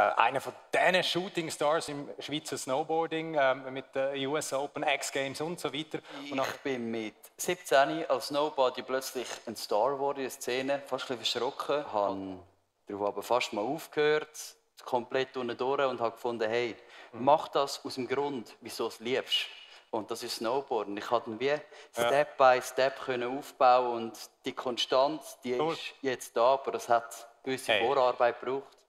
Äh, einer von diesen Shooting Stars im Schweizer Snowboarding ähm, mit den US Open, X Games und so weiter. Und ich bin mit 17 als Snowboarder plötzlich ein Star geworden in der Szene, fast ein bisschen verschrocken, habe darauf aber fast mal aufgehört, komplett unten durch und habe gefunden, hey, mhm. mach das aus dem Grund, wieso du es liebst. Und das ist Snowboarden. Ich konnte wie Step by Step können aufbauen und die Konstanz, die cool. ist jetzt da, aber es hat gewisse hey. Vorarbeit gebraucht.